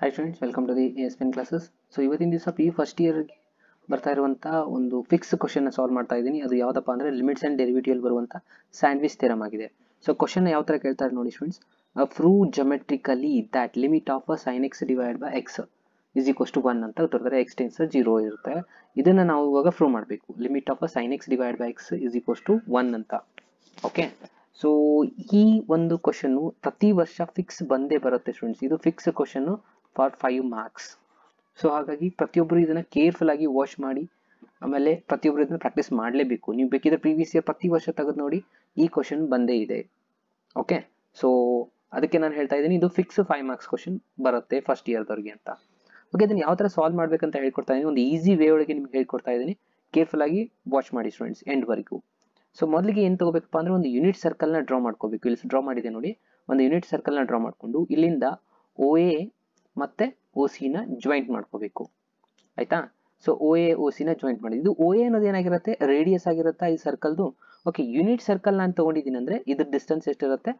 Hi students welcome to the S pen classes so ಇವತ್ತಿನ ದಿವಸ P first ಇಯರ್ಗೆ ಬರ್ತಾ ಇರುವಂಥ ಒಂದು ಫಿಕ್ಸ್ ಕ್ವಶನ್ನ ಸಾಲ್ವ್ ಮಾಡ್ತಾ ಇದ್ದೀನಿ. ಅದು ಯಾವುದಪ್ಪ ಅಂದರೆ ಲಿಮಿಟ್ಸ್ ಆ್ಯಂಡ್ ಡೆರಿವಿಟಿವ್ ಬರುವಂಥ ಸ್ಯಾಂಡ್ವಿಚ್ ಥೆರಮ್ ಆಗಿದೆ. ಸೊ ಕ್ವಶನ್ ಯಾವ ಥರ ಕೇಳ್ತಾರೆ ನೋಡಿ students prove geometrically that limit of uh sine x divide by x is equals to one ಅಂತ ತೋರ್ತಾರೆ ಎಕ್ಸ್ ಟೆನ್ಸ್ ಜೀರೋ ಇರುತ್ತೆ. ಇದನ್ನು ನಾವು ಇವಾಗ ಪ್ರೂವ್ ಮಾಡಬೇಕು. Limit of uh sine x divide by x is equals to one ಅಂತ. Okay so ಈ ಒಂದು ಕ್ವಶನ್ನು ಪ್ರತಿ ವರ್ಷ ಫಿಕ್ಸ್ ಬಂದೇ ಬರುತ್ತೆ ಸ್ಟೂಡೆಂಟ್ಸ್ ಇದು fix question for five marks so ಹಾಗಾಗಿ ಪ್ರತಿಯೊಬ್ಬರು ಇದನ್ನ ಕೇರ್ಫುಲ್ ಆಗಿ ವಾಶ್ ಮಾಡಿ, ಆಮೇಲೆ ಪ್ರತಿಯೊಬ್ಬರು ಇದನ್ನ ಪ್ರಾಕ್ಟೀಸ್ ಮಾಡಲೇಬೇಕು. ನೀವು ಬೇಕಿದ್ರೆ ಪ್ರೀವಿಯಸ್ ಇಯರ್ ಪ್ರತಿ ವರ್ಷ ತೆಗೆದು ನೋಡಿ, ಈ ಕ್ವಶನ್ ಬಂದೇ ಇದೆ. ಓಕೆ ಸೊ ಅದಕ್ಕೆ ನಾನು ಹೇಳ್ತಾ ಇದ್ದೀನಿ, ಇದು ಫಿಕ್ಸ್ ಫೈವ್ ಮಾರ್ಕ್ಸ್ ಕ್ವಶನ್ ಬರುತ್ತೆ ಫಸ್ಟ್ ಇಯರ್ದವ್ರಿಗೆ ಅಂತ. ಓಕೆ ಇದನ್ನು ಯಾವ ಥರ ಸಾಲ್ವ್ ಮಾಡ್ಬೇಕಂತ ಹೇಳ್ಕೊಡ್ತಾ ಇದ್ದೀನಿ. ಒಂದು ಈಸಿ ವೇ ಒಳಗೆ ನಿಮ್ಗೆ ಹೇಳ್ಕೊಡ್ತಾ ಇದ್ದೀನಿ. ಕೇರ್ಫುಲ್ ಆಗಿ ವಾಚ್ ಮಾಡಿ ಸ್ಟೂಡೆಂಟ್ಸ್ ಎಂಡ್ವರೆಗೂ ಸೊ ಮೊದಲಿಗೆ ಏನು ತಗೋಬೇಕಪ್ಪ ಅಂದ್ರೆ ಒಂದು ಯೂನಿಟ್ ಸರ್ಕಲ್ನ ಡ್ರಾ ಮಾಡ್ಕೋಬೇಕು. ಇಲ್ಲಿ ಡ್ರಾ ಮಾಡಿದೆ ನೋಡಿ. ಒಂದು ಯೂನಿಟ್ ಸರ್ಕಲ್ನ ಡ್ರಾ ಮಾಡಿಕೊಂಡು ಇಲ್ಲಿಂದ ಓ ಎ ಮತ್ತೆ ಓ ಸಿನ ಜಾಯಿಂಟ್ ಮಾಡ್ಕೋಬೇಕು. ಆಯ್ತಾ? ಸೊ ಓ ಎ ಓ ಸಿನ ಜಾಯಿಂಟ್ ಮಾಡಿ. ಇದು ಓ ಎ ಅನ್ನೋದು ಏನಾಗಿರುತ್ತೆ? ರೇಡಿಯಸ್ ಆಗಿರುತ್ತಾ ಈ ಸರ್ಕಲ್ದು ಓಕೆ ಯೂನಿಟ್ ಸರ್ಕಲ್ ನಾನು ತಗೊಂಡಿದ್ದೀನಿ ಅಂದ್ರೆ ಇದ್ರ ಡಿಸ್ಟೆನ್ಸ್ ಎಷ್ಟಿರುತ್ತೆ?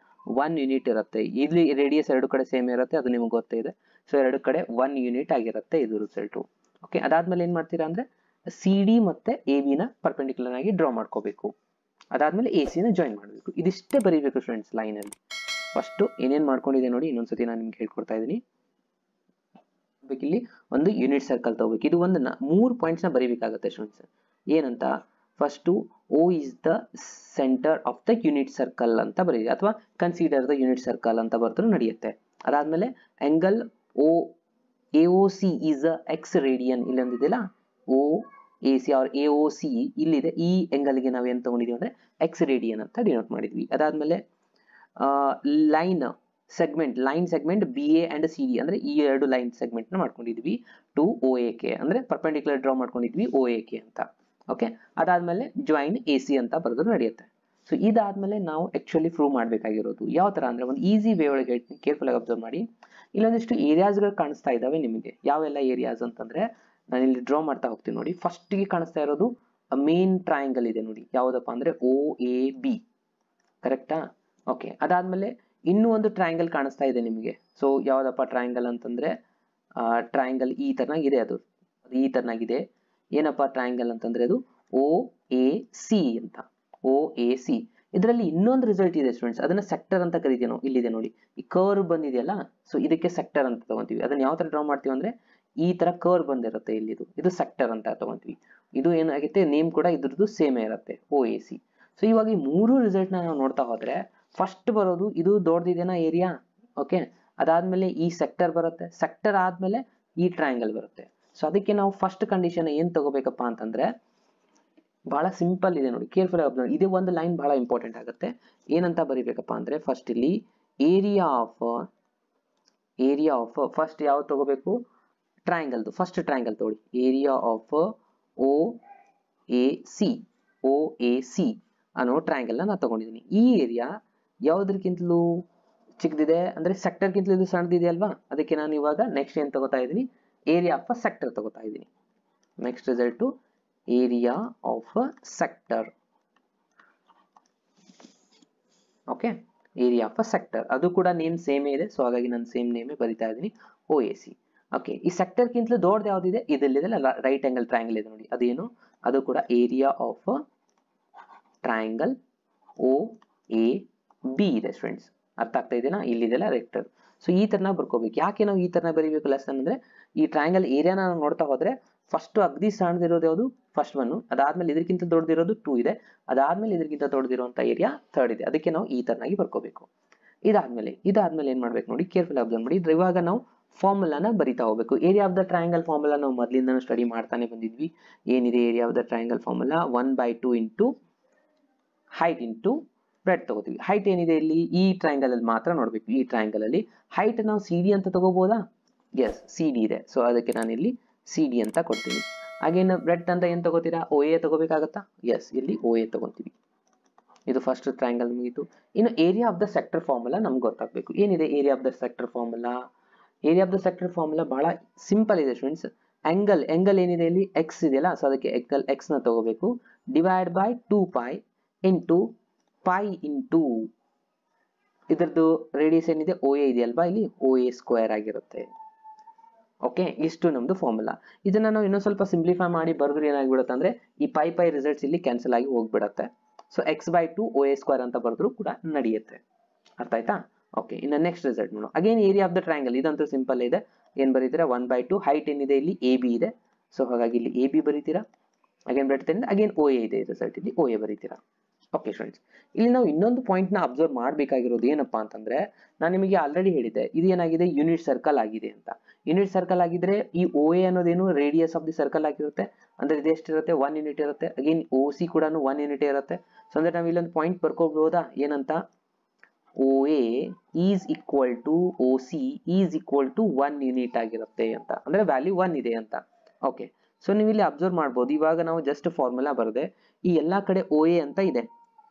ಒನ್ ಯೂನಿಟ್ ಇರುತ್ತೆ. ಇಲ್ಲಿ ರೇಡಿಯಸ್ ಎರಡು ಕಡೆ ಸೇಮ್ ಇರುತ್ತೆ, ಅದು ನಿಮ್ಗೆ ಗೊತ್ತೇ ಇದೆ. ಸೊ ಎರಡು ಕಡೆ ಒನ್ ಯೂನಿಟ್ ಆಗಿರುತ್ತೆ ಇದು ರಿಸಲ್ಟು ಓಕೆ ಅದಾದ್ಮೇಲೆ ಏನು ಮಾಡ್ತೀರಾ ಅಂದ್ರೆ ಸಿ ಡಿ ಮತ್ತೆ ಎ ವಿನ ಪರ್ಪೆಂಡಿಕ್ಯುಲರ್ ಆಗಿ ಡ್ರಾ ಮಾಡ್ಕೋಬೇಕು. ಅದಾದ್ಮೇಲೆ ಎ ಸಿನ ಜಾಯಿನ್ ಮಾಡಬೇಕು. ಇದಿಷ್ಟೇ ಬರೀಬೇಕು ಸ್ಟೂಡೆಂಟ್ಸ್ ಲೈನಲ್ಲಿ ಫಸ್ಟು ಏನೇನು ಮಾಡ್ಕೊಂಡಿದೆ ನೋಡಿ, ಇನ್ನೊಂದ್ಸತಿ ನಾನು ನಿಮ್ಗೆ ಹೇಳ್ಕೊಡ್ತಾ ಇದ್ದೀನಿ. ಇಲ್ಲಿ ಒಂದು ಯೂನಿಟ್ ಸರ್ಕಲ್ ತಗೋಬೇಕು. ಇದು ಒಂದು ಮೂರು ಪಾಯಿಂಟ್ಸ್ನ ಬರೀಬೇಕಾಗುತ್ತೆ ಸ್ಟೂಡೆಂಟ್ಸ್ ಏನಂತ? First O is the centre of the unit circle ಅಂತ ಬರೀರಿ. ಅಥವಾ ಕನ್ಸಿಡರ್ ದ ಯೂನಿಟ್ ಸರ್ಕಲ್ ಅಂತ ಬರ್ತಾರೆ ನಡೆಯುತ್ತೆ. ಅದಾದ್ಮೇಲೆ angle O A O C is uh x radian ಇಲ್ಲೊಂದಿದೆಯಲ್ಲ O A C or A O C ಇಲ್ಲಿದೆ. ಈ ಎಂಗಲ್ಗೆ ನಾವು ಏನು ತಗೊಂಡಿದೀವಿ ಅಂದ್ರೆ ಎಕ್ಸ್ ರೇಡಿಯನ್ ಅಂತ ಡಿನೋಟ್ ಮಾಡಿದ್ವಿ. ಅದಾದ್ಮೇಲೆ line segment line segment B A and C D ಅಂದ್ರೆ ಈ ಎರಡು ಲೈನ್ ಸೆಗ್ಮೆಂಟ್ನ ಮಾಡ್ಕೊಂಡಿದ್ವಿ. ಟು ಓ ಎ ಕೆ ಅಂದ್ರೆ ಪರ್ಪೆಂಡಿಕ್ಯುಲರ್ ಡ್ರಾ ಮಾಡ್ಕೊಂಡಿದ್ವಿ ಓ ಎ ಕೆ ಅಂತ. ಓಕೆ ಅದಾದ್ಮೇಲೆ ಜಾಯಿನ್ ಎ ಸಿ ಅಂತ ಬರೆದ್ರು ನಡೆಯುತ್ತೆ. ಸೊ ಇದಾದ್ಮೇಲೆ ನಾವು ಆಕ್ಚುಲಿ ಪ್ರೂವ್ ಮಾಡಬೇಕಾಗಿರೋದು ಯಾವ ತರ ಅಂದ್ರೆ ಒಂದು ಈಸಿ ವೇ ಒಳಗೆ ಹೇಳ್ತೀನಿ. ಕೇರ್ಫುಲ್ ಆಗಿ ಅಬ್ಸರ್ವ್ ಮಾಡಿ. ಇಲ್ಲೊಂದಿಷ್ಟು ಏರಿಯಾಸ್ಗಳು ಕಾಣಿಸ್ತಾ ಇದಾವೆ ನಿಮಗೆ. ಯಾವೆಲ್ಲ ಏರಿಯಾಸ್ ಅಂತಂದ್ರೆ ನಾನು ಇಲ್ಲಿ ಡ್ರಾ ಮಾಡ್ತಾ ಹೋಗ್ತೀನಿ ನೋಡಿ. ಫಸ್ಟ್ಗೆ ಕಾಣಿಸ್ತಾ ಇರೋದು ಮೇನ್ ಟ್ರಯಾಂಗಲ್ ಇದೆ ನೋಡಿ. ಯಾವುದಪ್ಪ ಅಂದ್ರೆ ಓ ಎ ಬಿ ಕರೆಕ್ಟಾ ಓಕೆ ಅದಾದ್ಮೇಲೆ ಇನ್ನೂ ಒಂದು ಟ್ರಯಾಂಗಲ್ ಕಾಣಿಸ್ತಾ ಇದೆ ನಿಮಗೆ. ಸೊ ಯಾವುದಪ್ಪ ಟ್ರಯಾಂಗಲ್ ಅಂತಂದ್ರೆ ಟ್ರಯಾಂಗಲ್ ಈ ತರನಾಗಿದೆ ಅದು. ಅದು ಈ ತರನಾಗಿದೆ. ಏನಪ್ಪ ಟ್ರಯಾಂಗಲ್ ಅಂತಂದ್ರೆ ಅದು? ಓ ಎ ಸಿ ಅಂತ. ಓ ಎ ಸಿ ಇದರಲ್ಲಿ ಇನ್ನೊಂದು ರಿಸಲ್ಟ್ ಇದೆ ಸ್ಟೂಡೆಂಟ್ಸ್ ಅದನ್ನ ಸೆಕ್ಟರ್ ಅಂತ ಕರಿತೀವಿ ನಾವು. ಇಲ್ಲಿದೆ ನೋಡಿ. ಈ ಕರ್ವ್ ಬಂದಿದೆಯಲ್ಲ? ಸೊ ಇದಕ್ಕೆ ಸೆಕ್ಟರ್ ಅಂತ ತಗೊಂತೀವಿ. ಅದನ್ನ ಯಾವ ತರ ಡ್ರಾ ಮಾಡ್ತೀವಿ ಅಂದ್ರೆ, ಈ ತರ ಕರ್ವ್ ಬಂದಿರುತ್ತೆ ಇಲ್ಲಿದು. ಇದು ಸೆಕ್ಟರ್ ಅಂತ ತಗೊಂತೀವಿ. ಇದು ಏನಾಗುತ್ತೆ? ನೇಮ್ ಕೂಡ ಇದ್ರದ್ದು ಸೇಮ್ ಇರುತ್ತೆ. ಓ ಎ ಸಿ ಸೊ ಇವಾಗ ಈ ಮೂರು ರಿಸಲ್ಟ್ ನಾವು ನೋಡ್ತಾ ಹೋದ್ರೆ ಫಸ್ಟ್ ಬರೋದು ಇದು ದೊಡ್ಡದಿದೆನಾ ಏರಿಯಾ ಓಕೆ ಅದಾದ್ಮೇಲೆ ಈ ಸೆಕ್ಟರ್ ಬರುತ್ತೆ. ಸೆಕ್ಟರ್ ಆದ್ಮೇಲೆ ಈ ಟ್ರಯಾಂಗಲ್ ಬರುತ್ತೆ. ಸೊ ಅದಕ್ಕೆ ನಾವು ಫಸ್ಟ್ ಕಂಡೀಷನ್ ಏನ್ ತಗೋಬೇಕಪ್ಪ ಅಂತಂದ್ರೆ, ಬಹಳ ಸಿಂಪಲ್ ಇದೆ ನೋಡಿ. ಕೇರ್ಫುಲ್ ಆಗಿ ನೋಡಿ. ಇದೇ ಒಂದು ಲೈನ್ ಬಹಳ ಇಂಪಾರ್ಟೆಂಟ್ ಆಗುತ್ತೆ. ಏನಂತ ಬರಿಬೇಕಪ್ಪ ಅಂದ್ರೆ ಫಸ್ಟ್ ಇಲ್ಲಿ area of area of first ಯಾವ್ದು ತಗೋಬೇಕು? ಟ್ರಯಾಂಗಲ್ದು ಫಸ್ಟ್ ಟ್ರಯಾಂಗಲ್ ತಗೊಳ್ಳಿ. Area of O A C O A C ಅನ್ನೋ ಟ್ರಯಾಂಗಲ್ನ ನಾನು ತಗೊಂಡಿದ್ದೀನಿ. ಈ ಏರಿಯಾ ಯಾವುದಕ್ಕಿಂತಲೂ ಚಿಕ್ಕದಿದೆ ಅಂದ್ರೆ ಸೆಕ್ಟರ್ಗಿಂತಲೂ ಇದು ಸಣ್ಣದಿದೆ ಅಲ್ವಾ? ಅದಕ್ಕೆ ನಾನು ಇವಾಗ ನೆಕ್ಸ್ಟ್ ಏನು ತಗೋತಾ ಇದ್ದೀನಿ? ಏರಿಯಾ ಆಫ್ ಅ ಸೆಕ್ಟರ್ ತಗೋತಾ ಇದ್ದೀನಿ. Next result area of a sector okay area of a sector ಅದು ಕೂಡ ನೇಮ್ ಸೇಮೇ ಇದೆ ಸೊ ಹಾಗಾಗಿ ನಾನು ಸೇಮ್ ನೇಮೇ ಬರಿತಾ ಇದ್ದೀನಿ. ಓ ಎ ಸಿ ಓಕೆ ಈ ಸೆಕ್ಟರ್ಗಿಂತಲೂ ದೊಡ್ಡದು ಯಾವುದಿದೆ? ಇದಲ್ಲಿದೆ ರೈಟ್ ಆಂಗಲ್ ಟ್ರಯಾಂಗಲ್ ಇದೆ ನೋಡಿ. ಅದೇನು? ಅದು ಕೂಡ area of triangle O A B ಇದೆ ಫ್ರೆಂಡ್ಸ್ ಅರ್ಥ ಆಗ್ತಾ ಇದೆನಾ? ಇಲ್ಲಿದೆಲ್ಲ ರೆಕ್ಟರ್ ಸೊ ಈ ತರ ನಾವು ಬರ್ಕೋಬೇಕು. ಯಾಕೆ ನಾವು ಈ ತರನ ಬರೀಬೇಕು ಲೆಸನ್ ಅಂದ್ರೆ, ಈ ಟ್ರಯಾಂಗಲ್ ಏರಿಯಾನ ನಾವು ನೋಡ್ತಾ ಹೋದ್ರೆ ಫಸ್ಟ್ ಅಗ್ದಿ ಸಣ್ಣದಿರೋದು ಯಾವುದು? ಫಸ್ಟ್ ಒನ್ ಅದಾದ್ಮೇಲೆ ಇದಕ್ಕಿಂತ ದೊಡ್ಡದಿರೋದು ಟೂ ಇದೆ. ಅದಾದ್ಮೇಲೆ ಇದಕ್ಕಿಂತ ದೊಡ್ಡದಿರುವಂತ ಏರಿಯಾ ಥರ್ಡ್ ಇದೆ. ಅದಕ್ಕೆ ನಾವು ಈ ತರನಾಗಿ ಬರ್ಕೋಬೇಕು. ಇದಾದ್ಮೇಲೆ ಇದಾದ್ಮೇಲೆ ಏನ್ ಮಾಡ್ಬೇಕು ನೋಡಿ ಕೇರ್ಫುಲ್ ಅಬ್ಸರ್ವ್ ಮಾಡಿ ಇವಾಗ ನಾವು ಫಾರ್ಮುಲಾನ ಬರಿತಾ ಹೋಗ್ಬೇಕು. Area of the triangle formula ನಾವು ಮೊದಲಿಂದ ಸ್ಟಡಿ ಮಾಡ್ತಾನೆ ಬಂದಿದ್ವಿ. ಏನಿದೆ area of the triangle formula one by two into height into breadth ತಗೋತೀವಿ. ಹೈಟ್ ಏನಿದೆ ಇಲ್ಲಿ? ಈ ಟ್ರಯಾಂಗಲ್ ಅಲ್ಲಿ ಮಾತ್ರ ನೋಡ್ಬೇಕು. ಈ ಟ್ರಯಾಂಗಲ್ ಅಲ್ಲಿ ಹೈಟ್ ನಾವು ಸಿ ಡಿ ಅಂತ ತಗೋಬೋದಾ? ಎಸ್ ಸಿ ಡಿ ಇದೆ. ಸೊ ಅದಕ್ಕೆ ನಾನು ಇಲ್ಲಿ ಸಿ ಡಿ ಅಂತ ಕೊಡ್ತೀನಿ. ಹಾಗೇನು ಬ್ರೆಡ್ ಅಂತ ಏನು ತಗೋತೀರಾ? ಓ ಎ ತಗೋಬೇಕಾಗತ್ತಾ? ಎಸ್ ಇಲ್ಲಿ ಓ ಎ ತಗೋತೀವಿ. ಇದು ಫಸ್ಟ್ ಟ್ರಯಾಂಗಲ್ ಮುಗೀತು. ಇನ್ನು area of the sector formula ನಮ್ಗೆ ಗೊತ್ತಾಗಬೇಕು. ಏನಿದೆ area of the sector formula area of the sector formula ಬಹಳ ಸಿಂಪಲ್ ಇದೆ ಸ್ಟೂಡೆಂಟ್ಸ್ ಆಂಗಲ್ ಆಂಗಲ್ ಏನಿದೆ ಇಲ್ಲಿ? ಎಕ್ಸ್ ಇದೆಯಲ್ಲ? ಸೊ ಅದಕ್ಕೆ ಎಕ್ಸ್ನ ತಗೋಬೇಕು. Divide by two pi into pi into ಇದರದ್ದು ರೇಡಿಯಸ್ ಏನಿದೆ? ಓ ಎ ಇದೆಯಲ್ವಾ ಇಲ್ಲಿ ಓ ಎ ಸ್ಕ್ವೇರ್ ಆಗಿರುತ್ತೆ. ಓಕೆ ಇಷ್ಟು ನಮ್ದು ಫಾರ್ಮುಲಾ ಇದನ್ನ ನಾವು ಇನ್ನೊಂದು ಸ್ವಲ್ಪ ಸಿಂಪ್ಲಿಫೈ ಮಾಡಿ ಬರೆದ್ರೆ ಏನಾಗ್ಬಿಡುತ್ತೆ ಅಂದ್ರೆ ಈ ಪೈ ಪೈ ರಿಸಲ್ಟ್ಸ್ ಇಲ್ಲಿ ಕ್ಯಾನ್ಸಲ್ ಆಗಿ ಹೋಗ್ಬಿಡತ್ತೆ. So x by two O A square ಅಂತ ಬರೆದ್ರು ಕೂಡ ನಡೆಯುತ್ತೆ. ಅರ್ಥ ಆಯ್ತಾ? ಓಕೆ ಇನ್ನು ನೆಕ್ಸ್ಟ್ ರಿಸಲ್ಟ್ ನೋಡು. Again area of the triangle ಇದಂತೂ ಸಿಂಪಲ್ ಇದೆ. ಏನ್ ಬರೀತೀರಾ? ಒನ್ ಬೈ ಟು ಹೈಟ್ ಏನಿದೆ ಇಲ್ಲಿ? ಎ ಬಿ ಇದೆ. ಸೊ ಹಾಗಾಗಿ ಇಲ್ಲಿ ಎ ಬಿ ಬರೀತೀರಾ? ಅಗೇನ್ ಬರೀತೀರಾ? ಅಗೇನ್ ಓ ಎ ಇದೆ ರಿಸಲ್ಟ್ ಇಲ್ಲಿ ಓ ಎ ಬರೀತೀರಾ? ಓಕೆ ಫ್ರೆಂಡ್ಸ್ ಇಲ್ಲಿ ನಾವು ಇನ್ನೊಂದು ಪಾಯಿಂಟ್ನ ಅಬ್ಸರ್ವ್ ಮಾಡಬೇಕಾಗಿರೋದು ಏನಪ್ಪಾ ಅಂತಂದ್ರೆ, ನಾನು ನಿಮಗೆ ಆಲ್ರೆಡಿ ಹೇಳಿದ್ದೆ, ಇದು ಏನಾಗಿದೆ? ಯೂನಿಟ್ ಸರ್ಕಲ್ ಆಗಿದೆ ಅಂತ. ಯೂನಿಟ್ ಸರ್ಕಲ್ ಆಗಿದ್ರೆ ಈ ಓ ಎ ಅನ್ನೋದೇನು ರೇಡಿಯಸ್ ಆಫ್ ದಿ ಸರ್ಕಲ್ ಆಗಿರುತ್ತೆ. ಅಂದ್ರೆ ಇದು ಎಷ್ಟಿರುತ್ತೆ? ಒನ್ ಯೂನಿಟ್ ಇರುತ್ತೆ. ಅಗೇನ್ ಓ ಸಿ ಕೂಡ ಒನ್ ಯೂನಿಟ್ ಇರುತ್ತೆ. ಸೊ ಅಂದ್ರೆ ನಾವು ಇಲ್ಲೊಂದು ಪಾಯಿಂಟ್ ಬರ್ಕೋಬಹುದಾ ಏನಂತ? O A is equal to O C is equal to one unit ಆಗಿರುತ್ತೆ ಅಂತ. ಅಂದ್ರೆ ವ್ಯಾಲ್ಯೂ ಒನ್ ಇದೆ ಅಂತ. ಓಕೆ ಸೊ ನೀವು ಇಲ್ಲಿ ಅಬ್ಸರ್ವ್ ಮಾಡ್ಬೋದು. ಇವಾಗ ನಾವು ಜಸ್ಟ್ ಫಾರ್ಮುಲಾ ಬರದೆ. ಈ ಎಲ್ಲಾ ಕಡೆ ಓ ಎ ಅಂತ ಇದೆ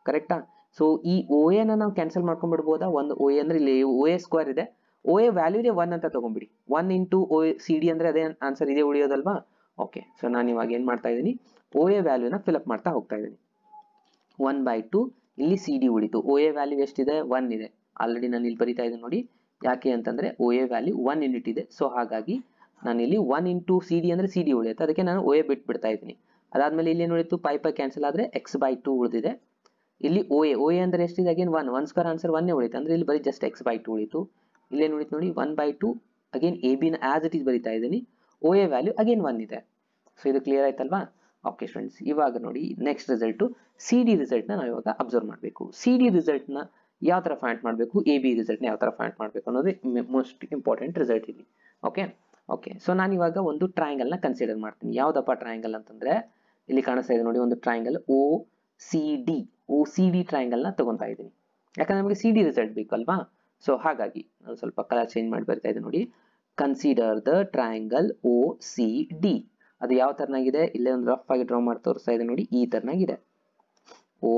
ಕರೆಕ್ಟಾ ಸೊ ಈ ಓ ಎನ ನಾವು ಕ್ಯಾನ್ಸಲ್ ಮಾಡ್ಕೊಂಡ್ಬಿಡ್ಬೋದಾ ಒಂದು ಓ ಎ ಅಂದ್ರೆ ಇಲ್ಲಿ ಓ ಎ ಸ್ಕ್ವೇರ್ ಇದೆ ಓ ಎ ವ್ಯಾಲ್ಯೂ ಇದೆ ಒನ್ ಅಂತ ತಗೊಂಡ್ಬಿಡಿ one into O C D ಅಂದ್ರೆ ಅದೇ ಆನ್ಸರ್ ಇದೆ ಉಳಿಯೋದಲ್ವಾ ಓಕೆ ಸೊ ನಾನು ಇವಾಗ ಏನ್ ಮಾಡ್ತಾ ಇದ್ದೀನಿ ಓ ಎ ವ್ಯಾಲ್ಯೂನ ಅಪ್ ಮಾಡ್ತಾ ಹೋಗ್ತಾ ಇದ್ದೀನಿ ಒನ್ ಬೈ ಟು ಇಲ್ಲಿ ಸಿ ಡಿ ಉಳಿತು ಓ ಎ ವ್ಯಾಲ್ಯೂ ಎಷ್ಟಿದೆ ಒನ್ ಇದೆ ಆಲ್ರೆಡಿ ನಾನು ಇಲ್ಲಿ ಬರಿತಾ ಇದ್ದೀನಿ ನೋಡಿ ಯಾಕೆ ಅಂತಂದ್ರೆ O A value one unit ಇದೆ ಸೊ ಹಾಗಾಗಿ ನಾನು ಇಲ್ಲಿ ಒನ್ ಇಂಟು ಸಿ ಡಿ ಅಂದ್ರೆ ಸಿ ಡಿ ಉಳಿಯುತ್ತೆ ಅದಕ್ಕೆ ನಾನು ಓ ಎ ಬಿಟ್ಬಿಡ್ತಾ ಇದ್ದೀನಿ ಅದಾದ್ಮೇಲೆ ಇಲ್ಲಿ ನೋಡಿತ್ತು ಉಳಿತು ಪೈ ಪೈ ಕ್ಯಾನ್ಸಲ್ ಆದ್ರೆ ಎಕ್ಸ್ ಬೈ ಟೂ ಉಳಿದಿದೆ. ಇಲ್ಲಿ ಓ ಎ ಓ ಎ ಅಂದ್ರೆ ಎಷ್ಟಿದೆ again one one square answer ಒನ್ನೇ ಉಳಿತು ಅಂದ್ರೆ ಇಲ್ಲಿ ಬರೀ ಜಸ್ಟ್ ಎಕ್ಸ್ ಬೈ ಟೂ ಉಳಿತು. ಇಲ್ಲೇ ನೋಡಿತ್ತು ನೋಡಿ one by two again A ಬಿನ as it is ಬರಿತಾ ಇದ್ದೀನಿ. O A value again one ಇದೆ. ಸೊ ಇದು ಕ್ಲಿಯರ್ ಆಯ್ತಲ್ವಾ? ಓಕೆ ಫ್ರೆಂಡ್ಸ್ ಇವಾಗ ನೋಡಿ ನೆಕ್ಸ್ಟ್ ರಿಸಲ್ಟು ಸಿ ಡಿ ರಿಸಲ್ಟ್ನ ನಾವು ಇವಾಗ ಅಬ್ಸರ್ವ್ ಮಾಡಬೇಕು. ಸಿ ಡಿ ರಿಸಲ್ಟ್ನ ಯಾವ ಥರ ಫೈಂಡ್ ಮಾಡಬೇಕು? ಎ ಬಿ ರಿಸಲ್ಟ್ನ ಯಾವ ಥರ ಫೈಂಡ್ ಮಾಡಬೇಕು ಅನ್ನೋದು ಮೋಸ್ಟ್ ಇಂಪಾರ್ಟೆಂಟ್ ರಿಸಲ್ಟ್ ಇಲ್ಲಿ. ಓಕೆ ಓಕೆ ಸೊ ನಾನು ಇವಾಗ ಒಂದು ಟ್ರಯಾಂಗಲ್ನ ಕನ್ಸಿಡರ್ ಮಾಡ್ತೀನಿ. ಯಾವ್ದಪ್ಪ ಟ್ರಯಾಂಗಲ್ ಅಂತಂದ್ರೆ ಇಲ್ಲಿ ಕಾಣಿಸ್ತಾ ಇದೆ ನೋಡಿ ಒಂದು triangle O C D O C D ಟ್ರಯಾಂಗಲ್ನ ತಗೊಂತಾ ಇದ್ದೀನಿ. ಯಾಕಂದ್ರೆ ನಮಗೆ ಸಿ ಡಿ ರಿಸಲ್ಟ್ ಬೇಕಲ್ವಾ? ಸೊ ಹಾಗಾಗಿ ನಾನು ಸ್ವಲ್ಪ ಕಲರ್ ಚೇಂಜ್ ಮಾಡಿ ಬರ್ತಾ ಇದೆ ನೋಡಿ. Consider the triangle O C D ಅದು ಯಾವ ತರನಾಗಿದೆ ಇಲ್ಲೇ ಒಂದು ರಫ್ ಆಗಿ ಡ್ರಾ ಮಾಡಿ ತೋರಿಸ್ತಾ ಇದೆ ನೋಡಿ, ಈ ತರನಾಗಿದೆ ಓ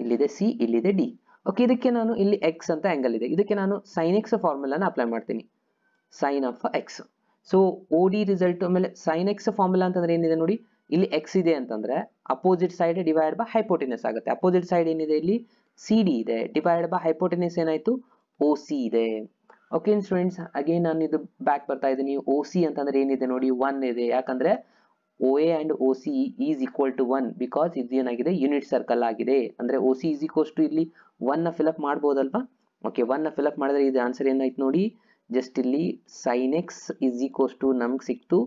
ಇಲ್ಲಿದೆ ಸಿ ಇಲ್ಲಿದೆ ಡಿ ಓಕೆ ಇದಕ್ಕೆ ನಾನು ಇಲ್ಲಿ ಎಕ್ಸ್ ಅಂತ ಆಂಗಲ್ ಇದೆ. ಇದಕ್ಕೆ ನಾನು ಸೈನ್ ಎಕ್ಸ್ ಫಾರ್ಮುಲಾನ ಅಪ್ಲೈ ಮಾಡ್ತೀನಿ. Sine of x so O D result ಆಮೇಲೆ ಸೈನ್ ಎಕ್ಸ್ ಫಾರ್ಮುಲಾ ಅಂತಂದ್ರೆ ಏನಿದೆ ನೋಡಿ? ಇಲ್ಲಿ ಎಕ್ಸ್ ಇದೆ ಅಂತಂದ್ರೆ opposite side divide by hypotenuse ಆಗುತ್ತೆ. ಅಪೋಸಿಟ್ ಸೈಡ್ ಏನಿದೆ ಇಲ್ಲಿ? ಸಿ ಡಿ ಇದೆ. ಡಿವೈಡ್ ಬೈ ಹೈಪೋಟಿನಸ್ ಏನಾಯ್ತು? ಓ ಸಿ ಇದೆ. ಓಕೆ ಸ್ಟೂಡೆಂಟ್ಸ್ ಅಗೇನ್ ನಾನು ಇದು ಬ್ಯಾಕ್ ಬರ್ತಾ ಇದ್ದೀನಿ. ಓ ಸಿ ಅಂತಂದ್ರೆ ಏನಿದೆ ನೋಡಿ? ಒನ್ ಇದೆ. ಯಾಕಂದ್ರೆ O A and O C is equal to one because ಇದು ಏನಾಗಿದೆ? ಯೂನಿಟ್ ಸರ್ಕಲ್ ಆಗಿದೆ. ಅಂದ್ರೆ O C is equals to ಇಲ್ಲಿ ಒನ್ನ ಅಪ್ ಮಾಡ್ಬೋದಲ್ವಾ? ಓಕೆ ಒನ್ನ ಫಿಲಪ್ ಮಾಡಿದ್ರೆ ಇದು ಆನ್ಸರ್ ಏನಾಯ್ತು ನೋಡಿ? ಜಸ್ಟ್ ಇಲ್ಲಿ sine x is equals to ನಮ್ಗೆ ಸಿಕ್ತು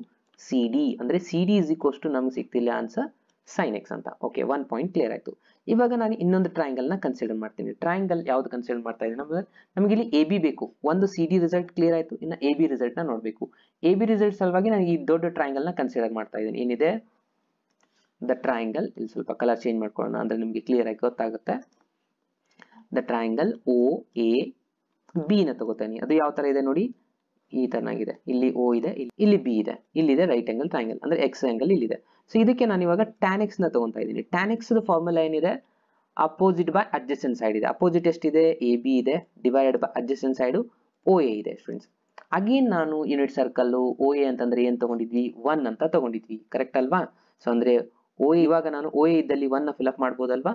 ಸಿ ಅಂದ್ರೆ C D is equals to ನಮ್ಗೆ ಸಿಕ್ತಿಲ್ಲ ಆನ್ಸರ್ ಸೈನ್ ಎಕ್ಸ್ ಅಂತ. ಓಕೆ ಒನ್ ಪಾಯಿಂಟ್ ಕ್ಲಿಯರ್ ಆಯ್ತು. ಇವಾಗ ನಾನು ಇನ್ನೊಂದು ಟ್ರಯಾಂಗಲ್ನ ಕನ್ಸಿಡರ್ ಮಾಡ್ತೀನಿ. ಟ್ರಯಾಂಗಲ್ ಯಾವ್ದು ಕನ್ಸಿಡರ್ ಮಾಡ್ತಾ ಇದ್ದೀನಿ ನಮ್ಗೆ ನಮಗೆ ಇಲ್ಲಿ ಎ ಬಿ ಬೇಕು. ಒಂದು ಸಿ ಡಿ ರಿಸಲ್ಟ್ ಕ್ಲಿಯರ್ ಆಯ್ತು, ಇನ್ನು ಎ ಬಿ ರಿಸಲ್ಟ್ನ ನೋಡಬೇಕು. ಎ ಬಿ ರಿಸಲ್ಟ್ ಸಲುವಾಗಿ ನಾನು ಈ ದೊಡ್ಡ ಟ್ರಯಾಂಗಲ್ನ ಕನ್ಸಿಡರ್ ಮಾಡ್ತಾ ಇದ್ದೀನಿ. ಏನಿದೆ? ದ ಟ್ರಯಾಂಗಲ್ ಇಲ್ಲಿ ಸ್ವಲ್ಪ ಕಲರ್ ಚೇಂಜ್ ಮಾಡ್ಕೊಳ್ಳೋಣ ಅಂದ್ರೆ ನಿಮಗೆ ಕ್ಲಿಯರ್ ಆಗಿ ಗೊತ್ತಾಗುತ್ತೆ. ದ ಟ್ರಯಾಂಗಲ್ ಓ ಎ ನ ತಗೋತೀನಿ. ಅದು ಯಾವ ತರ ಇದೆ ನೋಡಿ? ಈ ತರನಾಗಿದೆ ಇಲ್ಲಿ ಓ ಇದೆ, ಇಲ್ಲಿ ಬಿ ಇದೆ. ಇಲ್ಲಿದೆ ರೈಟ್ ಆಂಗಲ್ ಟ್ರಯಾಂಗಲ್ ಅಂದ್ರೆ ಎಕ್ಸ್ ಆಂಗಲ್ ಇಲ್ಲಿದೆ. ಸೊ ಇದಕ್ಕೆ ನಾನು ಇವಾಗ ಟ್ಯಾನ್ ಎಕ್ಸ್ನ ತಗೊಂತಾ ಇದ್ದೀನಿ. ಟ್ಯಾನ್ ಎಕ್ಸ್ ಫಾರ್ಮುಲಾ ಏನಿದೆ? ಅಪೋಸಿಟ್ ಬೈ ಅಡ್ಜಸ್ಟೆಂಟ್ ಸೈಡ್ ಇದೆ. ಅಪೋಸಿಟ್ ಎಷ್ಟಿದೆ? ಎ ಬಿ ಇದೆ. Divided by adjacent side O A ಇದೆ ಫ್ರೆಂಡ್ಸ್ ಅಗೇನ್ ನಾನು ಯೂನಿಟ್ ಸರ್ಕಲ್ ಓ ಎ ಅಂತಂದ್ರೆ ಏನ್ ತಗೊಂಡಿದ್ವಿ? ಒನ್ ಅಂತ ತಗೊಂಡಿದ್ವಿ. ಕರೆಕ್ಟ್ ಅಲ್ವಾ? ಸೊ ಅಂದ್ರೆ ಓ ಇವಾಗ ನಾನು ಓ ಎ ಇದ್ದಲ್ಲಿ ಒನ್ ಫಿಲ್ ಅಪ್ ಮಾಡ್ಬೋದಲ್ವಾ?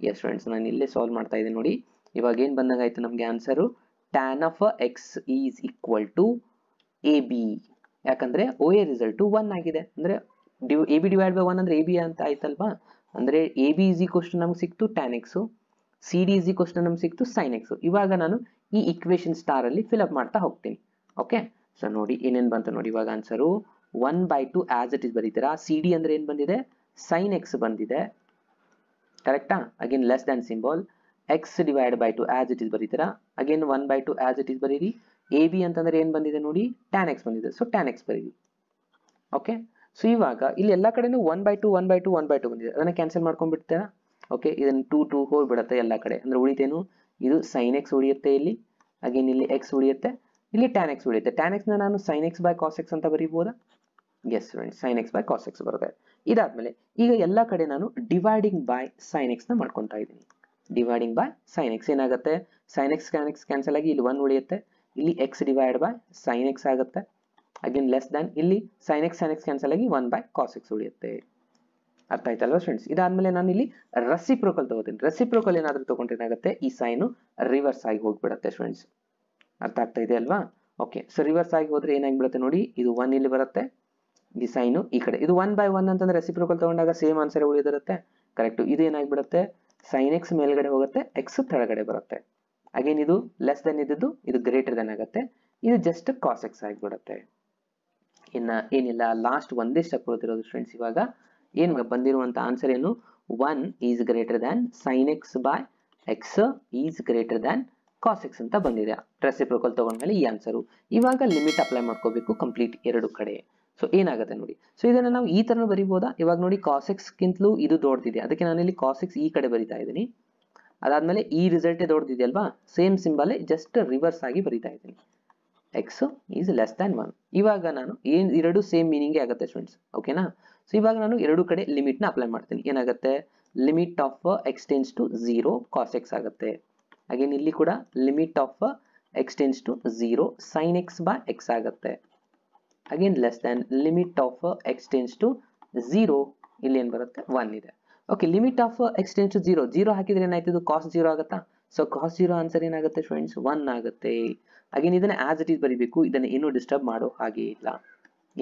ಎಸ್ ಫ್ರೆಂಡ್ಸ್ ನಾನು ಇಲ್ಲೇ ಸಾಲ್ವ್ ಮಾಡ್ತಾ ಇದ್ದೀನಿ ನೋಡಿ. ಇವಾಗ ಏನ್ ಬಂದಂಗಾಯ್ತು ನಮ್ಗೆ answer tan of x is equal to A B ಯಾಕಂದ್ರೆ ಓ ಎ ರಿಸಲ್ಟ್ ಒನ್ ಆಗಿದೆ. ಅಂದ್ರೆ A B divide by one ಅಂದ್ರೆ ಎ ಬಿ ಅಂತ ಆಯ್ತಲ್ವಾ? ಅಂದ್ರೆ A B is equals to ನಮ್ಗೆ ಸಿಕ್ತು tan x C D is equals to ನಮ್ಗೆ ಸಿಕ್ತು ಸೈನ್ ಎಕ್ಸ್ ಇವಾಗ ನಾನು ಈ ಇಕ್ವೇಶನ್ ಸ್ಟಾರ್ ಅಲ್ಲಿ ಫಿಲ್ ಮಾಡ್ತಾ ಹೋಗ್ತೀನಿ. ಓಕೆ ಸೊ ನೋಡಿ ಏನೇನ್ ಬಂತು ನೋಡಿ ಇವಾಗ answer one by two as it is ಬರೀತೀರಾ? C D ಅಂದ್ರೆ ಏನು ಬಂದಿದೆ? ಸೈನ್ ಎಕ್ಸ್ ಬಂದಿದೆ. ಕರೆಕ್ಟಾ again less than symbol x divide by two as it is ಬರೀತೀರಾ? Again one by two as it is ಬರೀರಿ. ಎ ಬಿ ಅಂತಂದ್ರೆ ಏನ್ ಬಂದಿದೆ ನೋಡಿ? ಟ್ಯಾನ್ ಎಕ್ಸ್ ಬಂದಿದೆ. ಸೊ ಟ್ಯಾನ್ ಎಕ್ಸ್ ಬರೀರಿ. ಓಕೆ ಸೊ ಇವಾಗ ಇಲ್ಲಿ ಎಲ್ಲ ಕಡೆನೂ one by two one by two one by two ಬಂದಿದೆ. ಅದನ್ನ ಕ್ಯಾನ್ಸಲ್ ಮಾಡ್ಕೊಂಡ್ಬಿಡ್ತೀರಾ? ಓಕೆ ಇದನ್ನ ಟೂ ಟೂ ಹೋಗ್ಬಿಡತ್ತೆ ಎಲ್ಲ ಕಡೆ. ಅಂದ್ರೆ ಉಳಿತೇನು? ಇದು ಸೈನ್ ಎಕ್ಸ್ ಉಳಿಯುತ್ತೆ ಇಲ್ಲಿ. ಅಗೇನ್ ಇಲ್ಲಿ ಎಕ್ಸ್ ಉಳಿಯುತ್ತೆ. ಇಲ್ಲಿ ಟ್ಯಾನ್ ಎಕ್ಸ್ ಉಳಿಯುತ್ತೆ. ಟ್ಯಾನ್ ಎಕ್ಸ್ನ ನಾನು sine x by cos x ಅಂತ ಬರೀಬಹುದಾ yes friends sine x by cos x ಬರುತ್ತೆ. ಇದಾದ್ಮೇಲೆ ಈಗ ಎಲ್ಲ ಕಡೆ ನಾನು ಡಿವೈಡಿಂಗ್ ಬೈ ಸೈನ್ ಎಕ್ಸ್ನ ಮಾಡ್ಕೊಂತಾ ಇದ್ದೀನಿ. ಡಿವೈಡಿಂಗ್ ಬೈ ಸೈನ್ ಎಕ್ಸ್ ಏನಾಗುತ್ತೆ? ಸೈನ್ ಎಕ್ಸ್ ಎಕ್ಸ್ ಕ್ಯಾನ್ಸಲ್ ಆಗಿ ಇಲ್ಲಿ ಒನ್ ಉಳಿಯುತ್ತೆ. ಇಲ್ಲಿ x divide by sine x ಆಗುತ್ತೆ. ಅಗೇನ್ ಲೆಸ್ ದನ್ ಇಲ್ಲಿ sine x sine x cancel ಆಗಿ ಒನ್ ಬೈ ಕಾಸ್ ಎಕ್ಸ್ ಉಳಿಯುತ್ತೆ. ಅರ್ಥ ಆಯ್ತಲ್ವಾ ಫ್ರೆಂಡ್ಸ್ ಇದಾದ್ಮೇಲೆ ನಾನು ಇಲ್ಲಿ ರೆಸಿಪ್ರೋಕಲ್ ತಗೋತೀನಿ. ರೆಸಿಪ್ರೋಕಲ್ ಏನಾದ್ರೂ ತಗೊಂಡ್ರೆ ಏನಾಗುತ್ತೆ? ಈ ಸೈನು ರಿವರ್ಸ್ ಆಗಿ ಹೋಗ್ಬಿಡುತ್ತೆ ಫ್ರೆಂಡ್ಸ್ ಅರ್ಥ ಆಗ್ತಾ ಇದೆ ಅಲ್ವಾ? ಓಕೆ ಸೊ ರಿವರ್ಸ್ ಆಗಿ ಹೋದ್ರೆ ಏನಾಗ್ಬಿಡುತ್ತೆ ನೋಡಿ? ಇದು ಒನ್ ಇಲ್ಲಿ ಬರುತ್ತೆ. ಈ ಸೈನು ಈ ಕಡೆ. ಇದು ಒನ್ ಬೈ ಒನ್ ಅಂತಂದ್ರೆ ರೆಸಿಪ್ರೋಕಲ್ ತಗೊಂಡಾಗ ಸೇಮ್ ಆನ್ಸರ್ ಉಳಿದಿರುತ್ತೆ. ಕರೆಕ್ಟ್ ಇದು ಏನಾಗ್ಬಿಡುತ್ತೆ ಸೈನ್ ಎಕ್ಸ್ ಮೇಲ್ಗಡೆ ಹೋಗುತ್ತೆ ಎಕ್ಸ್ ಕೆಳಗಡೆ ಬರುತ್ತೆ. ಅಗೇನ್ ಇದು ಲೆಸ್ ದೆನ್ ಇದ್ದು ಇದು ಗ್ರೇಟರ್ ದೆನ್ ಆಗುತ್ತೆ. ಇದು ಜಸ್ಟ್ ಕಾಸ್ ಎಕ್ಸ್ ಆಗಿಬಿಡುತ್ತೆ. ಇನ್ನ ಏನಿಲ್ಲ ಲಾಸ್ಟ್ ಒಂದೇ ಸ್ಟೆಪ್ ಫ್ರೆಂಡ್ಸ್ ಇವಾಗ. ಏನು ಬಂದಿರುವಂತ ಆನ್ಸರ್ ಏನು? One is greater than sine x by x is greater than cos x ಅಂತ ಬಂದಿದೆ. ರೆಸಿಪ್ರೋಕಲ್ ತಗೊಂಡ್ಮೇಲೆ ಈ ಆನ್ಸರು ಇವಾಗ ಲಿಮಿಟ್ ಅಪ್ಲೈ ಮಾಡ್ಕೋಬೇಕು ಕಂಪ್ಲೀಟ್ ಎರಡು ಕಡೆ. ಸೊ ಏನಾಗುತ್ತೆ ನೋಡಿ. ಸೊ ಇದನ್ನ ನಾವು ಈ ತರ ಬರಿಬೋದಾ? ಇವಾಗ ನೋಡಿ ಕಾಸ್ ಎಕ್ಸ್ಗಿಂತಲೂ ಇದು ದೊಡ್ಡದಿದೆ. ಅದಕ್ಕೆ ನಾನು ಇಲ್ಲಿ ಕಾಸ್ ಎಕ್ಸ್ ಈ ಕಡೆ ಬರಿತಾ ಇದ್ದೀನಿ. ಅದಾದ್ಮೇಲೆ ಈ ರಿಸಲ್ಟೇ ದೊಡ್ಡದಿದೆ ಅಲ್ವಾ ಸೇಮ್ ಸಿಂಬಲ್ ಜಸ್ಟ್ ರಿವರ್ಸ್ ಆಗಿ ಬರಿತಾ ಇದ್ದೀನಿ. X is less than one ಇವಾಗ ನಾನು ಏನು ಎರಡು ಸೇಮ್ ಮೀನಿಂಗೇ ಆಗುತ್ತೆ ಸ್ಟೂಡೆಂಟ್ಸ್ ಓಕೆನಾ ಸೊ ಇವಾಗ ನಾನು ಎರಡು ಕಡೆ ಲಿಮಿಟ್ನ ಅಪ್ಲೈ ಮಾಡ್ತೀನಿ. ಏನಾಗುತ್ತೆ? Limit of x tends to zero cos x ಆಗುತ್ತೆ. ಹಾಗೇನು ಇಲ್ಲಿ ಕೂಡ limit of x tends to zero sine x by x ಆಗುತ್ತೆ. Again less than limit of x tends to zero ಇಲ್ಲಿ ಏನ್ ಬರುತ್ತೆ? ಒನ್ ಇದೆ. Okay limit of x tends to zero zero ಹಾಕಿದ್ರೆ ಏನಾಯ್ತು? ಇದು ಕಾಸ್ ಝೀರೋ ಆಗುತ್ತಾ? ಸೊ ಕಾಸ್ಟ್ ಝೀರೋ ಆನ್ಸರ್ ಏನಾಗುತ್ತೆ ಫ್ರೆಂಡ್ಸ್ ಒನ್ ಆಗುತ್ತೆ. ಅಗೇನ್ ಇದನ್ನ ಆಸ್ ಇಟ್ ಈಸ್ ಬರೀಬೇಕು. ಇದನ್ನ ಏನು ಡಿಸ್ಟರ್ಬ್ ಮಾಡೋ ಹಾಗೆ ಇಲ್ಲ.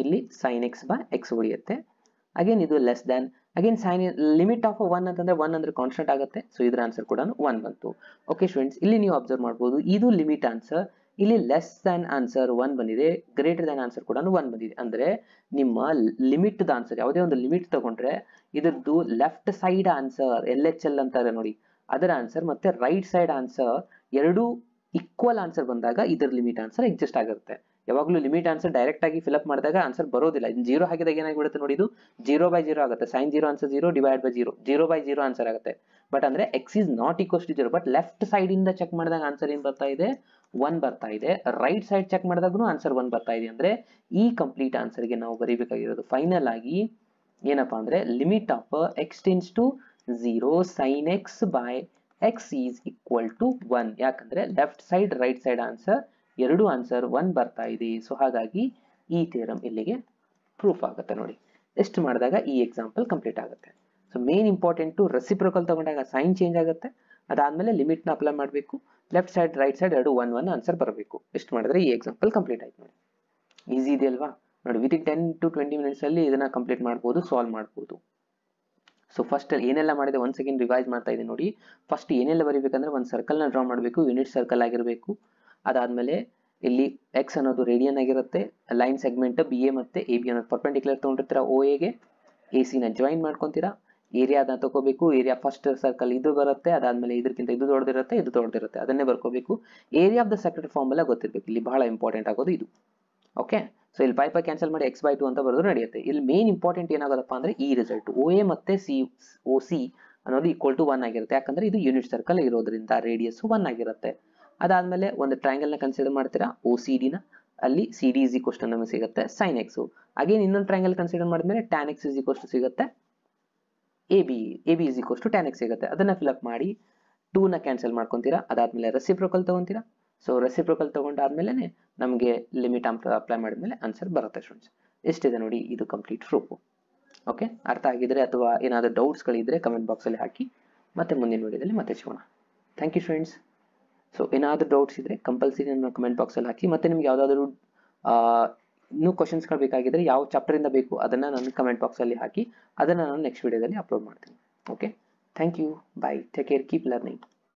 ಇಲ್ಲಿ ಸೈನ್ ಎಕ್ಸ್ ಬೈ ಎಕ್ಸ್ ಉಳಿಯುತ್ತೆ. ಅಗೇನ್ ಇದು less than again sine limit of one ಅಂತಂದ್ರೆ ಒನ್ ಅಂದ್ರೆ ಕಾನ್ಸ್ಟೆಂಟ್ ಆಗುತ್ತೆ. ಸೊ ಇದ್ರ ಆನ್ಸರ್ ಕೂಡ ಒನ್ ಬಂತು. ಓಕೆ ಸ್ಟೂಡೆಂಟ್ಸ್ ಇಲ್ಲಿ ನೀವು ಅಬ್ಸರ್ವ್ ಮಾಡ್ಬೋದು. ಇದು ಲಿಮಿಟ್ ಆನ್ಸರ್ ಇಲ್ಲಿ ಲೆಸ್ ದ್ಯಾನ್ ಆನ್ಸರ್ ಒನ್ ಬಂದಿದೆ ಗ್ರೇಟರ್ ದ್ಯಾನ್ ಆನ್ಸರ್ ಕೂಡ ಒನ್ ಬಂದಿದೆ. ಅಂದ್ರೆ ನಿಮ್ಮ ಲಿಮಿಟ್ ದ ಆನ್ಸರ್ ಯಾವುದೇ ಒಂದು ಲಿಮಿಟ್ ತಗೊಂಡ್ರೆ ಇದ್ರದ್ದು left side answer L H L ಅಂತಾರೆ ನೋಡಿ. ಅದರ ಆನ್ಸರ್ ಮತ್ತೆ ರೈಟ್ ಸೈಡ್ ಆನ್ಸರ್ ಎರಡು ಈಕ್ವಲ್ ಆನ್ಸರ್ ಬಂದಾಗ ಇದರ ಲಿಮಿಟ್ ಆನ್ಸರ್ ಎಕ್ಸಿಸ್ಟ್ ಆಗಿರುತ್ತೆ ಯಾವಾಗಲೂ ಲಿಮಿಟ್ ಆನ್ಸರ್ ಡೈರೆಕ್ಟ್ ಆಗಿ ಫಿಲ್ಅಪ್ ಮಾಡಿದಾಗ ಆನ್ಸರ್ ಬರೋದಿಲ್ಲ. ಜೀರೋ ಹಾಕಿದಾಗ ಏನಾಗಿಬಿಡುತ್ತೆ ನೋಡಿ ಇದು ಜೀರೋ ಬೈ ಜೀರೋ ಆಗುತ್ತೆ. Sine zero answer zero divide by zero zero by zero answer ಆಗುತ್ತೆ. ಬಟ್ ಅಂದ್ರೆ x is not equals to zero but left side ಇಂದ ಚೆಕ್ ಮಾಡಿದಾಗ ಆನ್ಸರ್ ಏನ್ ಬರ್ತಾ ಇದೆ? ಒನ್ ಬರ್ತಾ ಇದೆ. ರೈಟ್ ಸೈಡ್ ಚೆಕ್ ಮಾಡಿದಾಗೂ ಆನ್ಸರ್ ಒನ್ ಬರ್ತಾ ಇದೆ ಅಂದ್ರೆ ಈ ಕಂಪ್ಲೀಟ್ ಆನ್ಸರ್ಗೆ ನಾವು ಬರೀಬೇಕಾಗಿರೋದು ಫೈನಲ್ ಆಗಿ ಏನಪ್ಪಾ ಅಂದ್ರೆ limit of x tends to zero sine x by x is equal to one ಯಾಕಂದ್ರೆ left side right side answer ಎರಡು ಆನ್ಸರ್ ಒನ್ ಬರ್ತಾ ಇದೆ. ಸೊ ಹಾಗಾಗಿ ಈ ಥಿಯರಮ್ ಇಲ್ಲಿಗೆ ಪ್ರೂಫ್ ಆಗುತ್ತೆ ನೋಡಿ. ಎಷ್ಟು ಮಾಡಿದಾಗ ಈ ಎಕ್ಸಾಂಪಲ್ ಕಂಪ್ಲೀಟ್ ಆಗುತ್ತೆ. ಸೊ ಮೇನ್ ಇಂಪಾರ್ಟೆಂಟು ರೆಸಿಪ್ರೋಕಲ್ ತಗೊಂಡಾಗ ಸೈನ್ ಚೇಂಜ್ ಆಗುತ್ತೆ. ಅದಾದ್ಮೇಲೆ ಲಿಮಿಟ್ನ ಅಪ್ಲೈ ಮಾಡಬೇಕು. ಲೆಫ್ಟ್ ಸೈಡ್ ರೈಟ್ ಸೈಡ್ ಎರಡು ಒನ್ ಒನ್ ಆನ್ಸರ್ ಬರಬೇಕು. ಎಷ್ಟು ಮಾಡಿದ್ರೆ ಈ ಎಕ್ಸಾಂಪಲ್ ಕಂಪ್ಲೀಟ್ ಆಯ್ತು ನೋಡಿ. ಈಸಿ ಇದೆ ಅಲ್ವಾ? ನೋಡಿ within ten to twenty minutes ಅಲ್ಲಿ ಇದನ್ನ ಕಂಪ್ಲೀಟ್ ಮಾಡ್ಬೋದು ಸಾಲ್ವ್ ಮಾಡ್ಬೋದು. ಸೊ ಫಸ್ಟ್ ಏನೆಲ್ಲ ಮಾಡಿದೆ? ಒನ್ ಸೆಕೆಂಡ್ ರಿವೈಸ್ ಮಾಡ್ತಾ ಇದ್ದೀನಿ ನೋಡಿ. ಫಸ್ಟ್ ಏನೆಲ್ಲ ಬರೀಬೇಕಂದ್ರೆ ಒಂದು ಸರ್ಕಲ್ನ ಡ್ರಾ ಮಾಡಬೇಕು ಯೂನಿಟ್ ಸರ್ಕಲ್ ಆಗಿರಬೇಕು. ಅದಾದ್ಮೇಲೆ ಇಲ್ಲಿ ಎಕ್ಸ್ ಅನ್ನೋದು ರೇಡಿಯನ್ ಆಗಿರುತ್ತೆ ಲೈನ್ ಸೆಗ್ಮೆಂಟ್ ಬಿ ಎ ಮತ್ತೆ ಎ ಬಿ ಅನ್ನೋದು ಪರ್ಪೆಂಡಿಕ್ಯುಲರ್ ತೊಗೊಂಡಿರ್ತೀರಾ? ಓ ಎಗೆ ಎ ಸಿನ ಜಾಯಿನ್ ಮಾಡ್ಕೊಂತೀರಾ? ಏರಿಯಾದ ತಗೋಬೇಕು ಏರಿಯಾ ಫಸ್ಟ್ ಸರ್ಕಲ್ ಇದು ಬರುತ್ತೆ, ಅದಾದ್ಮೇಲೆ ಇದಕ್ಕಿಂತ ಇದು ದೊಡ್ಡದಿರುತ್ತೆ ಇದು ದೊಡ್ಡದಿರುತ್ತೆ, ಅದನ್ನೇ ಬರ್ಕೋಬೇಕು. Area of the sector formula ಗೊತ್ತಿರಬೇಕು, ಇಲ್ಲಿ ಬಹಳ ಇಂಪಾರ್ಟೆಂಟ್ ಆಗೋದು ಇದು. ಓಕೆ ಸೊ ಇಲ್ಲಿ ಬೈ ಬೈ ಕ್ಯಾನ್ಸಲ್ ಮಾಡಿ ಎಕ್ಸ್ ಬೈ ಟು ಅಂತ ಬರೋದು ನಡೆಯುತ್ತೆ. ಇಲ್ಲಿ ಮೇನ್ ಇಂಪಾರ್ಟೆಂಟ್ ಏನಾಗೋದಪ್ಪ ಅಂದ್ರೆ ಈ ರಿಸಲ್ಟ್ ಓ ಎ ಮತ್ತೆ ಸಿ ಓ ಸಿ ಅನ್ನೋದು ಈಕ್ವಲ್ ಟು ಒನ್ ಆಗಿರುತ್ತೆ. ಯಾಕಂದ್ರೆ ಇದು ಯೂನಿಟ್ ಸರ್ಕಲ್ ಇರೋದ್ರಿಂದ ರೇಡಿಯಸ್ ಒನ್ ಆಗಿರುತ್ತೆ. ಅದಾದ್ಮೇಲೆ ಒಂದು ಟ್ರಯಾಂಗಲ್ನ ಕನ್ಸಿಡರ್ ಮಾಡ್ತೀರಾ? ಓ ಸಿ ಡಿನ ಅಲ್ಲಿ ಸಿ ಡಿ ಇಸ್ ಈಕ್ವಸ್ ನಮಗೆ ಸಿಗುತ್ತೆ ಸೈನ್ ಎಕ್ಸ್ ಅಗೇನ್ ಇನ್ನೊಂದು ಟ್ರಯಾಂಗಲ್ ಕನ್ಸಿಡರ್ ಮಾಡಿದ್ಮೇಲೆ ಟ್ಯಾನ್ ಎಕ್ಸ್ ಇಸ್ ಸಿಗುತ್ತೆ A B A B is equals to tan x ಸಿಗುತ್ತೆ. ಅದನ್ನ ಫಿಲ್ಅಪ್ ಮಾಡಿ ಟೂ ನ ಕ್ಯಾನ್ಸಲ್ ಮಾಡ್ಕೊಂತೀರಾ, ಅದಾದ್ಮೇಲೆ ರೆಸಿಪ್ರೋಕಲ್ ತಗೊಂತೀರಾ. ಸೊ ರೆಸಿಪ್ರೋಕಲ್ ತಗೊಂಡಾದ್ಮೇಲೆ ನಮಗೆ ಲಿಮಿಟ್ ಅಪ್ಲೈ ಮಾಡಿದ್ಮೇಲೆ ಆನ್ಸರ್ ಬರುತ್ತೆ ಸ್ಟೂಡೆಂಟ್ಸ್ ಎಷ್ಟಿದೆ ನೋಡಿ, ಇದು ಕಂಪ್ಲೀಟ್ ಪ್ರೂಫ್ ಓಕೆ ಅರ್ಥ ಆಗಿದ್ರೆ ಅಥವಾ ಏನಾದರೂ ಡೌಟ್ಸ್ಗಳಿದ್ರೆ ಕಮೆಂಟ್ ಬಾಕ್ಸಲ್ಲಿ ಹಾಕಿ ಮತ್ತೆ ಮುಂದಿನ ವಿಡಿಯೋದಲ್ಲಿ ಮತ್ತೆ ಸಿಗೋಣ. ಥ್ಯಾಂಕ್ ಯು ಸ್ಟೂಡೆಂಟ್ಸ್ ಸೊ ಏನಾದರೂ ಡೌಟ್ಸ್ ಇದ್ರೆ ಕಂಪಲ್ಸರಿ ನನ್ನ ಕಮೆಂಟ್ ಬಾಕ್ಸಲ್ಲಿ ಹಾಕಿ ಮತ್ತೆ ನಿಮ್ಗೆ ಯಾವುದಾದ್ರೂ ಇನ್ನೂ ಕ್ವಶನ್ಸ್ಗಳು ಬೇಕಾಗಿದ್ರೆ ಯಾವ ಚಾಪ್ಟರಿಂದ ಬೇಕು ಅದನ್ನು ನಾನು ಕಮೆಂಟ್ ಬಾಕ್ಸಲ್ಲಿ ಹಾಕಿ ಅದನ್ನು ನಾನು ನೆಕ್ಸ್ಟ್ ವಿಡಿಯೋದಲ್ಲಿ ಅಪ್ಲೋಡ್ ಮಾಡ್ತೀನಿ. Okay thank you bye take care keep learning